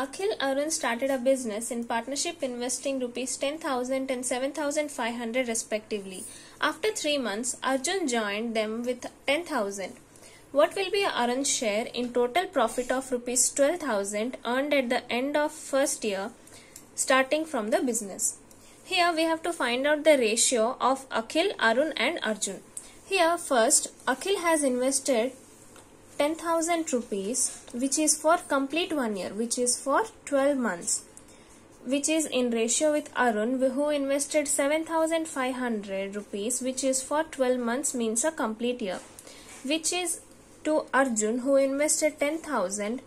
Akhil Arun started a business in partnership investing rupees 10,000 and 7,500 respectively. After 3 months, Arjun joined them with 10,000. What will be Arun's share in total profit of rupees 12,000 earned at the end of first year starting from the business? Here we have to find out the ratio of Akhil, Arun and Arjun. Here first Akhil has invested 10,000 rupees which is for complete one year which is for 12 months which is in ratio with Arun who invested 7500 rupees which is for 12 months means a complete year which is to Arjun who invested 10000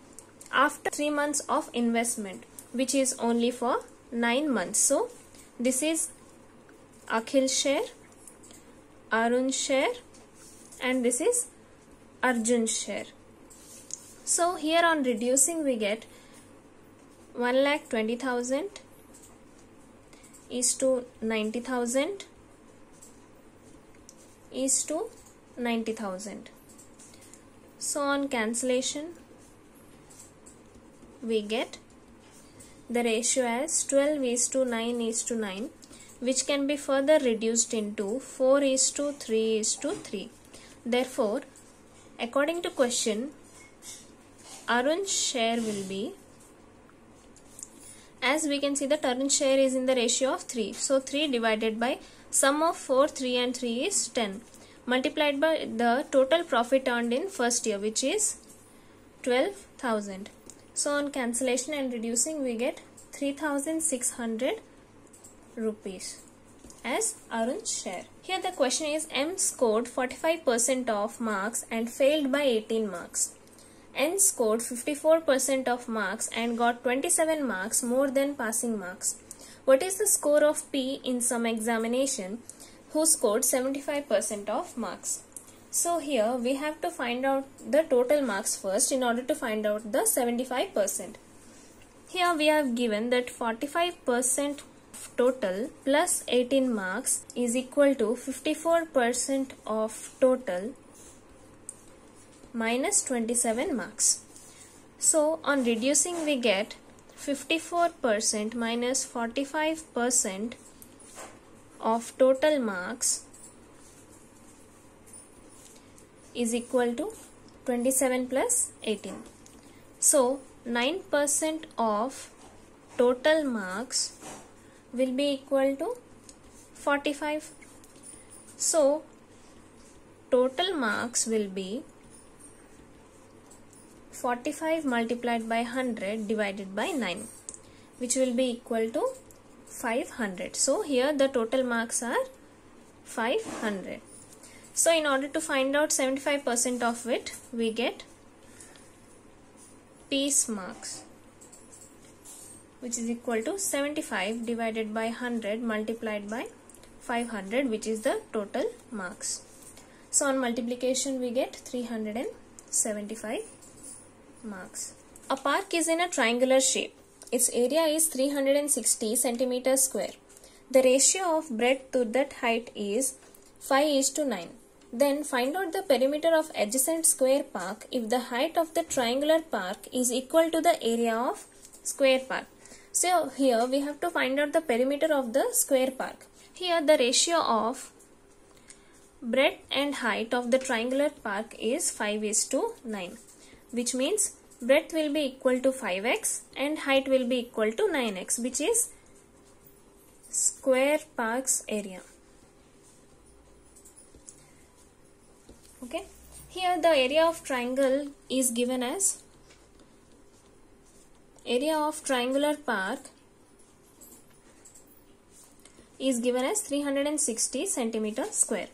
after 3 months of investment which is only for 9 months. So this is Akhil's share Arun share and this is Arjun's share. So here on reducing we get 1 lakh 20,000 is to 90,000 is to 90,000. So on cancellation we get the ratio as 12 is to 9 is to 9 which can be further reduced into 4 is to 3 is to 3. Therefore According to question, Arun's share will be as we can see the Arun share is in the ratio of 3. So 3 divided by sum of 4, 3 and 3 is 10 multiplied by the total profit earned in first year which is 12,000. So on cancellation and reducing we get 3600 rupees as Arun's share. Here the question is M scored 45% of marks and failed by 18 marks. N scored 54% of marks and got 27 marks more than passing marks. What is the score of P in some examination who scored 75% of marks? So here we have to find out the total marks first in order to find out the 75%. Here we have given that 45% total plus 18 marks is equal to 54% of total minus 27 marks. So on reducing we get 54% minus 45% of total marks is equal to 27 plus 18. So 9% of total marks will be equal to 45. So total marks will be 45 multiplied by 100 divided by 9 which will be equal to 500. So here the total marks are 500. So in order to find out 75% of it we get piece marks which is equal to 75 divided by 100 multiplied by 500 which is the total marks. So on multiplication we get 375 marks. A park is in a triangular shape. Its area is 360 centimeters square. The ratio of breadth to that height is 5 is to 9. Then find out the perimeter of adjacent square park if the height of the triangular park is equal to the area of square park. So here we have to find out the perimeter of the square park. Here the ratio of breadth and height of the triangular park is 5 is to 9 which means breadth will be equal to 5x and height will be equal to 9x which is square park's area. Okay. Here the area of triangle is given as area of triangular park is given as 360 centimeter square.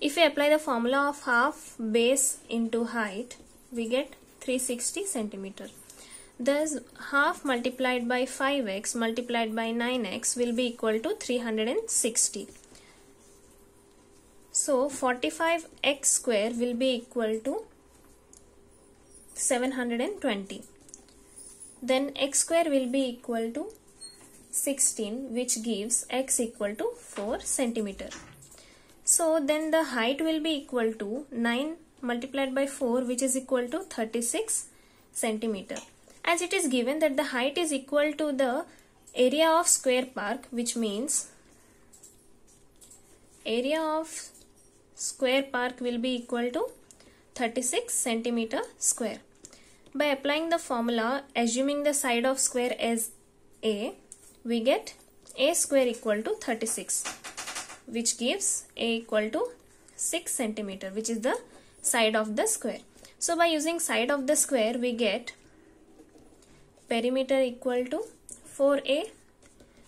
If we apply the formula of half base into height, we get 360 centimeter. Thus, half multiplied by 5x multiplied by 9x will be equal to 360. So, 45x square will be equal to 720 then x square will be equal to 16 which gives x equal to 4 centimeter. So then the height will be equal to 9 multiplied by 4 which is equal to 36 centimeter as it is given that the height is equal to the area of square park which means area of square park will be equal to 36 centimeter square. By applying the formula assuming the side of square as a we get a square equal to 36 which gives a equal to 6 centimeter which is the side of the square. So by using side of the square we get perimeter equal to 4a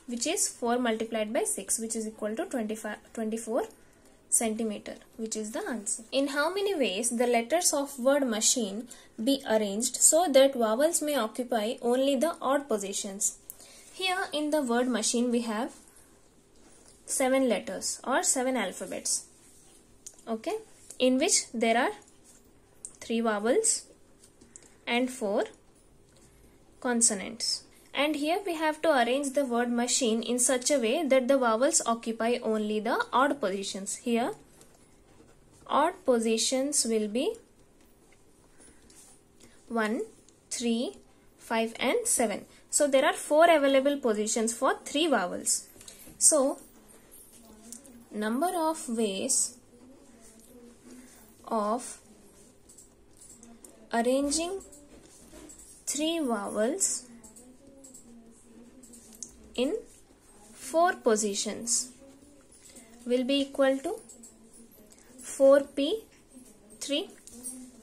which is 4 multiplied by 6 which is equal to 25, 24 centimeter which is the answer. In how many ways the letters of word machine be arranged so that vowels may occupy only the odd positions. Here in the word machine we have 7 letters or 7 alphabets. Okay in which there are 3 vowels and 4 consonants and here we have to arrange the word machine in such a way that the vowels occupy only the odd positions. Here odd positions will be 1, 3, 5 and 7. So there are 4 available positions for 3 vowels. So number of ways of arranging 3 vowels in 4 positions will be equal to 4p3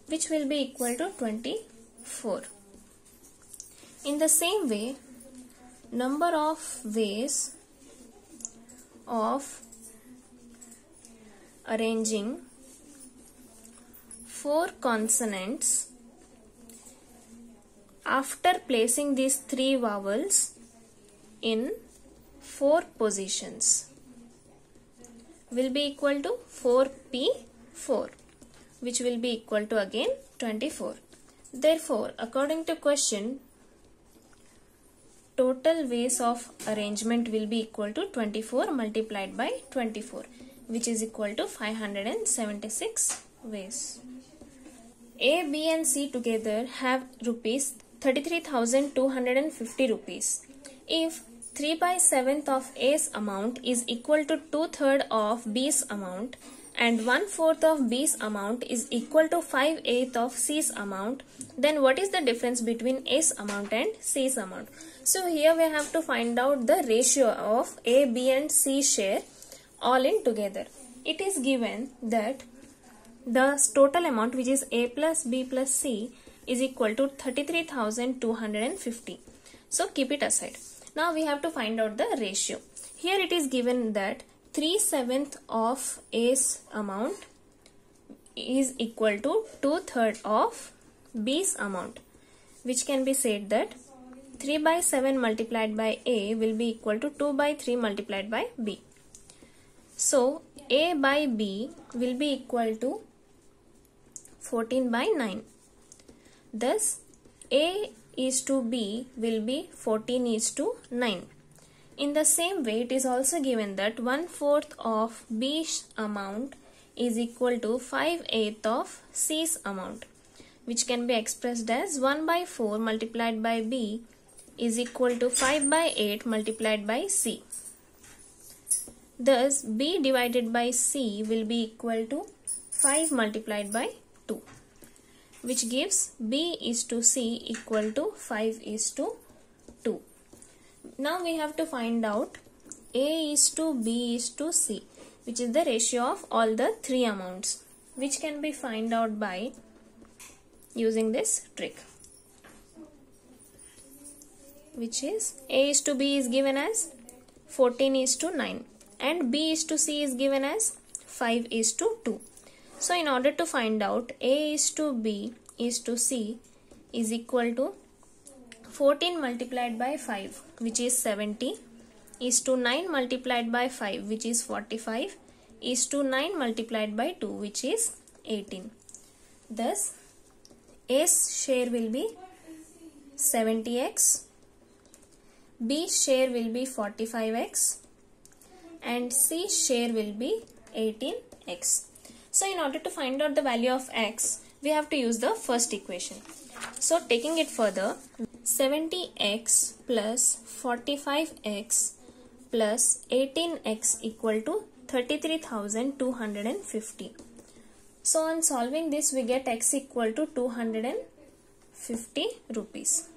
which will be equal to 24. In the same way, number of ways of arranging four consonants after placing these three vowels in 4 positions will be equal to 4p4 which will be equal to again 24. Therefore, according to question, total ways of arrangement will be equal to 24 multiplied by 24 which is equal to 576 ways. A, B and C together have rupees 33,250 rupees. If 3 by 7th of A's amount is equal to 2 third of B's amount and 1 fourth of B's amount is equal to 5 eighth of C's amount, then what is the difference between A's amount and C's amount? So here we have to find out the ratio of A, B and C share all in together. It is given that the total amount which is A plus B plus C is equal to 33,250. So keep it aside. Now we have to find out the ratio. Here it is given that 3 7th of A's amount is equal to 2 third of B's amount which can be said that 3 by 7 multiplied by A will be equal to 2 by 3 multiplied by B. So A by B will be equal to 14 by 9. Thus A is to B will be 14 is to 9. In the same way, it is also given that 1 fourth of B's amount is equal to 5 eighth of C's amount, which can be expressed as 1 by 4 multiplied by B is equal to 5 by 8 multiplied by C. Thus, B divided by C will be equal to 5 multiplied by 2 which gives B is to C equal to 5 is to 2. Now we have to find out A is to B is to C which is the ratio of all the three amounts which can be find out by using this trick which is A is to B is given as 14 is to 9 and B is to C is given as 5 is to 2. So in order to find out A is to B is to C is equal to 14 multiplied by 5 which is 70 is to 9 multiplied by 5 which is 45 is to 9 multiplied by 2 which is 18. Thus A's share will be 70x, B's share will be 45x and C's share will be 18x. So in order to find out the value of x, we have to use the first equation. So taking it further, 70x plus 45x plus 18x equal to 33,250. So on solving this we get x equal to 250 rupees.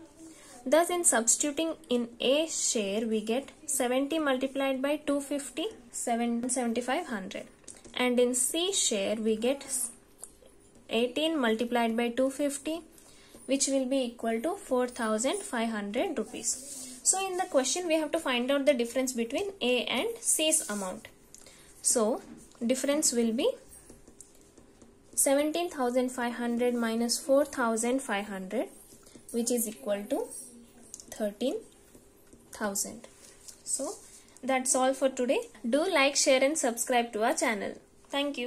Thus in substituting in A share we get 70 multiplied by 250 7500 and in C share we get 18 multiplied by 250 which will be equal to 4500 rupees. So in the question we have to find out the difference between A and C's amount. So difference will be 17,500 minus 4,500 which is equal to 13,000. So that's all for today. Do like, share and subscribe to our channel. Thank you.